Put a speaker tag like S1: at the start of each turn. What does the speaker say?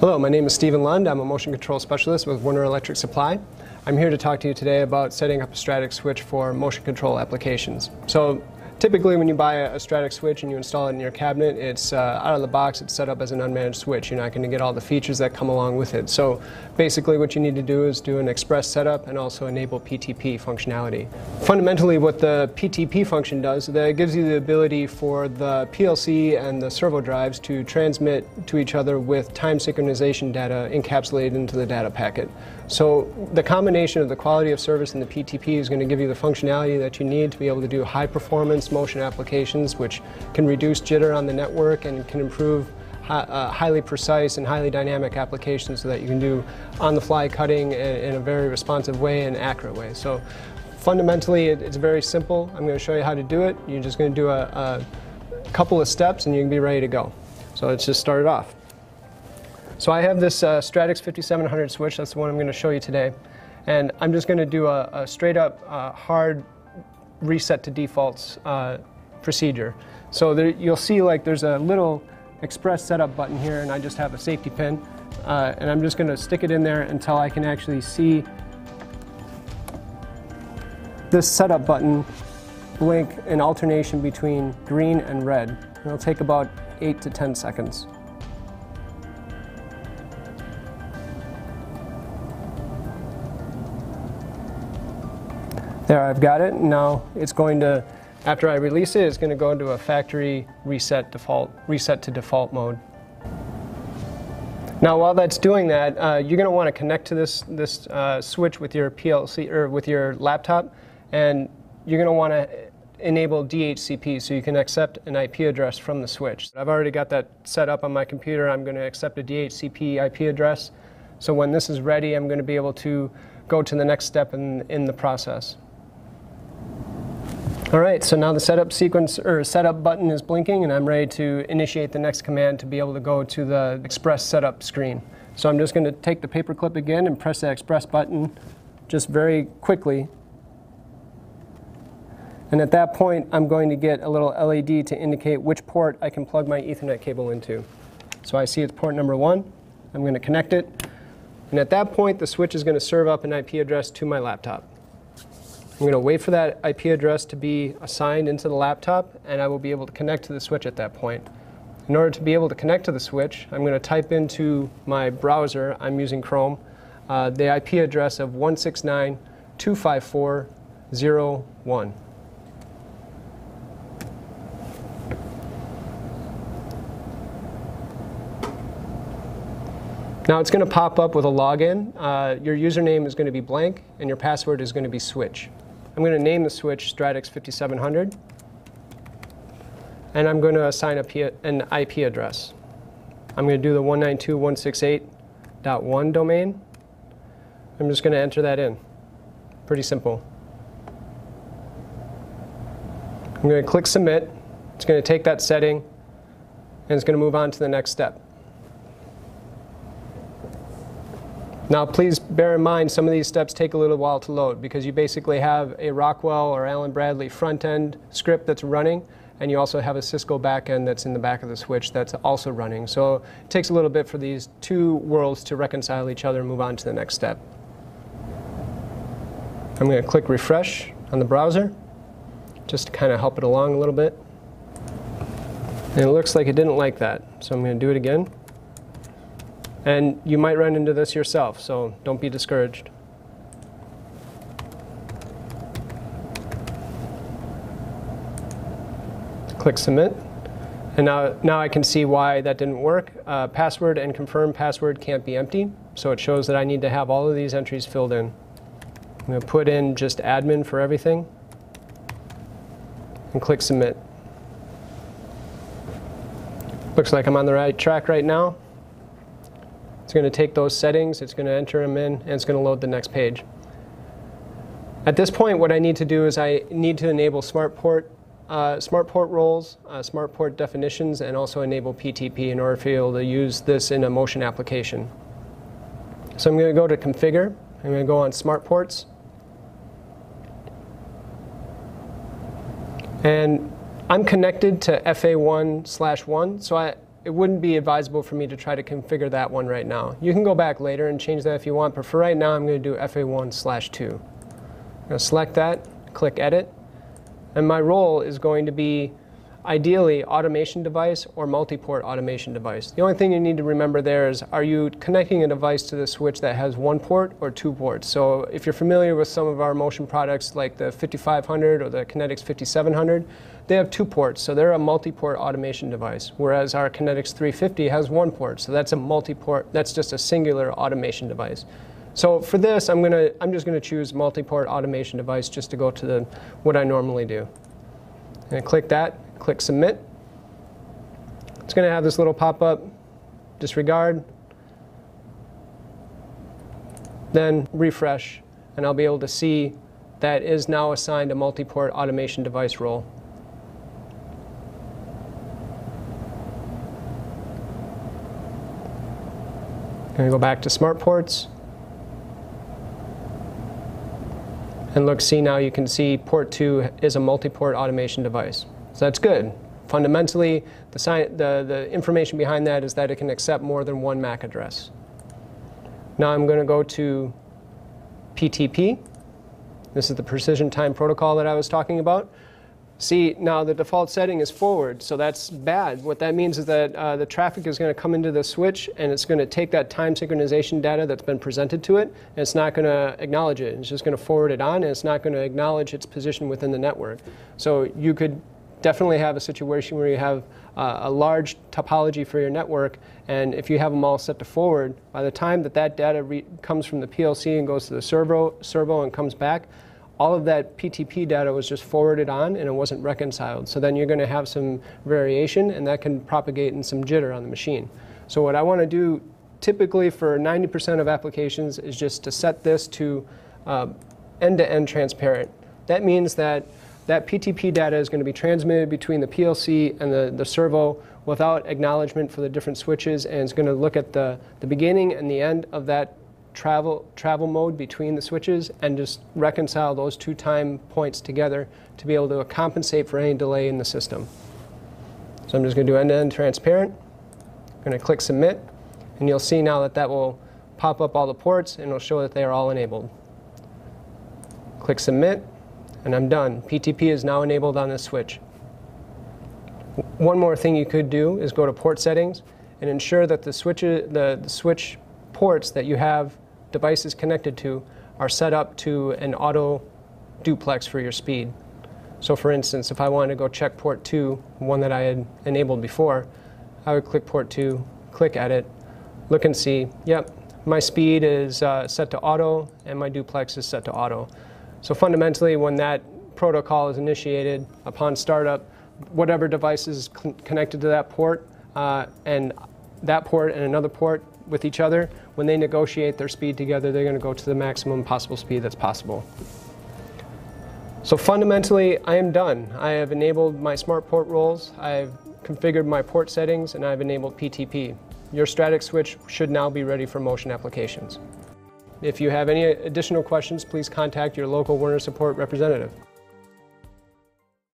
S1: Hello, my name is Stephen Lund. I'm a motion control specialist with Werner Electric Supply. I'm here to talk to you today about setting up a Stratix switch for motion control applications. So Typically, when you buy a, Stratix switch and you install it in your cabinet, it's uh, out of the box, it's set up as an unmanaged switch. You're not going to get all the features that come along with it. So basically, what you need to do is do an express setup and also enable PTP functionality. Fundamentally, what the PTP function does, is that it gives you the ability for the PLC and the servo drives to transmit to each other with time synchronization data encapsulated into the data packet. So the combination of the quality of service and the PTP is going to give you the functionality that you need to be able to do high performance motion applications, which can reduce jitter on the network and can improve uh, highly precise and highly dynamic applications so that you can do on-the-fly cutting in, in, a very responsive way and accurate way. So fundamentally, it, it's very simple. I'm going to show you how to do it. You're just going to do a, a couple of steps and you can be ready to go. So let's just start it off. So I have this uh, Stratix 5700 switch, that's the one I'm going to show you today. And I'm just going to do a, a straight up uh, hard reset to defaults uh, procedure. So there, you'll see like there's a little express setup button here and I just have a safety pin. Uh, and I'm just going to stick it in there until I can actually see this setup button blink in alternation between green and red. It'll take about 8 to 10 seconds. There, I've got it. Now it's going to, after I release it, it's going to go into a factory reset default, reset to default mode. Now, while that's doing that, uh, you're going to want to connect to this this uh, switch with your PLC or with your laptop, and you're going to want to enable DHCP so you can accept an IP address from the switch. I've already got that set up on my computer. I'm going to accept a DHCP IP address. So when this is ready, I'm going to be able to go to the next step in, in the process. All right, so now the setup sequence or setup button is blinking and I'm ready to initiate the next command to be able to go to the express setup screen. So I'm just going to take the paperclip again and press the express button just very quickly. And at that point, I'm going to get a little LED to indicate which port I can plug my Ethernet cable into. So I see it's port number one. I'm going to connect it. And at that point, the switch is going to serve up an IP address to my laptop. I'm going to wait for that IP address to be assigned into the laptop, and I will be able to connect to the switch at that point. In order to be able to connect to the switch, I'm going to type into my browser, I'm using Chrome, uh, the IP address of 169.254.0.1. Now it's going to pop up with a login. Uh, your username is going to be blank, and your password is going to be switch. I'm going to name the switch Stratix 5700. And I'm going to assign a an IP address. I'm going to do the 192.168.1 domain. I'm just going to enter that in. Pretty simple. I'm going to click Submit. It's going to take that setting, and it's going to move on to the next step. Now please bear in mind some of these steps take a little while to load because you basically have a Rockwell or Allen Bradley front end script that's running and you also have a Cisco backend that's in the back of the switch that's also running. So it takes a little bit for these two worlds to reconcile each other and move on to the next step. I'm going to click refresh on the browser just to kind of help it along a little bit. And it looks like it didn't like that, so I'm going to do it again. And you might run into this yourself, so don't be discouraged. Click Submit. And now, now I can see why that didn't work. Uh, password and confirm password can't be empty, so it shows that I need to have all of these entries filled in. I'm going to put in just admin for everything and click Submit. Looks like I'm on the right track right now. It's going to take those settings, it's going to enter them in, and it's going to load the next page. At this point, what I need to do is I need to enable smart port, uh, smart port roles, uh, smart port definitions, and also enable PTP in order be able to use this in a motion application. So I'm going to go to Configure. I'm going to go on Smart Ports. And I'm connected to FA1 slash 1, so I, it wouldn't be advisable for me to try to configure that one right now. You can go back later and change that if you want, but for right now I'm going to do FA1 slash 2. I'm going to select that, click Edit, and my role is going to be ideally automation device or multi-port automation device. The only thing you need to remember there is are you connecting a device to the switch that has one port or two ports? So if you're familiar with some of our motion products like the 5500 or the Kinetix 5700, they have two ports, so they're a multi-port automation device, whereas our Kinetix 350 has one port, so that's a multi-port, that's just a singular automation device. So for this, I'm, gonna, I'm just going to choose multi-port automation device just to go to the, what I normally do. And click that, click submit. It's going to have this little pop-up, disregard, then refresh, and I'll be able to see that is now assigned a multi-port automation device role. Going to go back to smart ports. And look, see now you can see port 2 is a multi-port automation device. So that's good. Fundamentally, the, the, the information behind that is that it can accept more than one MAC address. Now I'm going to go to PTP. This is the precision time protocol that I was talking about. See, now the default setting is forward, so that's bad. What that means is that uh, the traffic is going to come into the switch and it's going to take that time synchronization data that's been presented to it and it's not going to acknowledge it. It's just going to forward it on and it's not going to acknowledge its position within the network. So you could definitely have a situation where you have uh, a large topology for your network and if you have them all set to forward, by the time that that data comes from the PLC and goes to the servo, servo and comes back, all of that PTP data was just forwarded on and it wasn't reconciled. So then you're going to have some variation and that can propagate in some jitter on the machine. So what I want to do typically for 90% of applications is just to set this to uh, end-to-end -end transparent. That means that that PTP data is going to be transmitted between the PLC and the, the servo without acknowledgement for the different switches and it's going to look at the, the beginning and the end of that travel, travel mode between the switches and just reconcile those two time points together to be able to compensate for any delay in the system. So I'm just going to do end-to-end -end transparent. I'm going to click submit and you'll see now that that will pop up all the ports and it'll show that they are all enabled. Click submit and I'm done. PTP is now enabled on this switch. One more thing you could do is go to port settings and ensure that the switch, the, the switch ports that you have devices connected to are set up to an auto duplex for your speed. So for instance, if I wanted to go check port 2, one that I had enabled before, I would click port 2, click edit, look and see, yep, my speed is uh, set to auto and my duplex is set to auto. So fundamentally, when that protocol is initiated upon startup, whatever device is connected to that port uh, and that port and another port with each other, when they negotiate their speed together, they're going to go to the maximum possible speed that's possible. So fundamentally, I am done. I have enabled my smart port roles, I've configured my port settings, and I've enabled PTP. Your Stratix switch should now be ready for motion applications. If you have any additional questions, please contact your local Werner support representative.